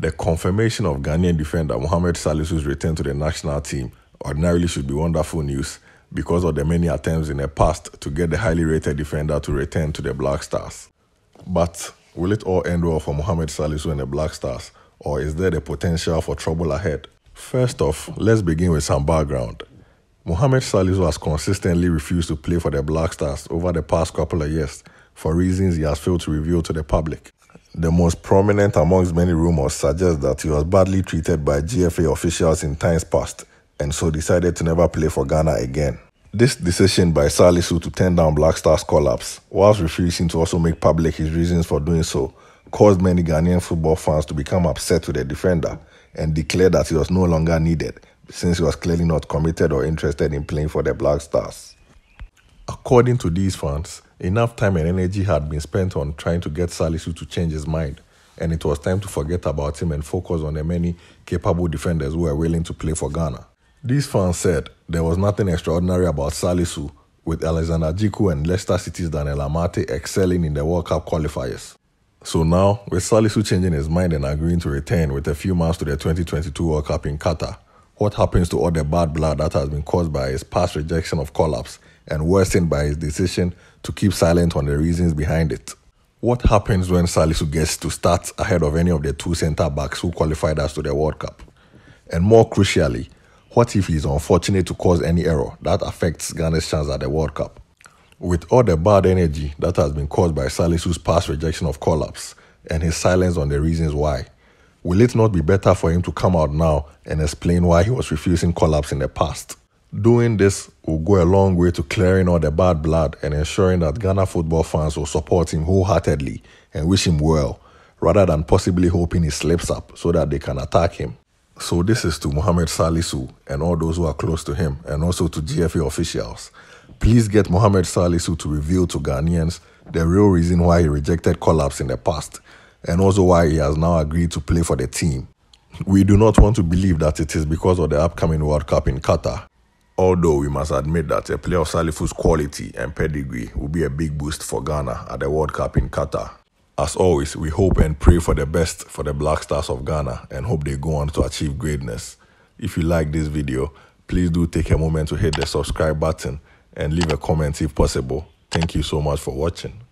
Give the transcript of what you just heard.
The confirmation of Ghanaian defender Mohamed Salisu's return to the national team ordinarily should be wonderful news because of the many attempts in the past to get the highly rated defender to return to the Black Stars. But will it all end well for Mohamed Salisu and the Black Stars, or is there the potential for trouble ahead? First off, let's begin with some background. Mohamed Salisu has consistently refused to play for the Black Stars over the past couple of years for reasons he has failed to reveal to the public. The most prominent amongst many rumors suggests that he was badly treated by GFA officials in times past and so decided to never play for Ghana again. This decision by Salisu to turn down Black Stars call-ups, whilst refusing to also make public his reasons for doing so, caused many Ghanaian football fans to become upset with the defender and declare that he was no longer needed since he was clearly not committed or interested in playing for the Black Stars. According to these fans, enough time and energy had been spent on trying to get Salisu to change his mind, and it was time to forget about him and focus on the many capable defenders who were willing to play for Ghana. These fans said there was nothing extraordinary about Salisu, with Alexander Djiku and Leicester City's Daniel Amartey excelling in the World Cup qualifiers. So now, with Salisu changing his mind and agreeing to return with a few months to the 2022 World Cup in Qatar, what happens to all the bad blood that has been caused by his past rejection of call-ups and worsened by his decision to keep silent on the reasons behind it? What happens when Salisu gets to start ahead of any of the two centre backs who qualified us to the World Cup? And more crucially, what if he is unfortunate to cause any error that affects Ghana's chance at the World Cup? With all the bad energy that has been caused by Salisu's past rejection of call-ups and his silence on the reasons why, will it not be better for him to come out now and explain why he was refusing call-ups in the past? Doing this will go a long way to clearing all the bad blood and ensuring that Ghana football fans will support him wholeheartedly and wish him well, rather than possibly hoping he slips up so that they can attack him. So this is to Mohamed Salisu and all those who are close to him and also to GFA officials. Please get Mohamed Salisu to reveal to Ghanaians the real reason why he rejected call-ups in the past and also why he has now agreed to play for the team. We do not want to believe that it is because of the upcoming World Cup in Qatar. Although we must admit that a player of Salisu's quality and pedigree will be a big boost for Ghana at the World Cup in Qatar. As always, we hope and pray for the best for the Black Stars of Ghana and hope they go on to achieve greatness. If you like this video, please do take a moment to hit the subscribe button and leave a comment if possible. Thank you so much for watching.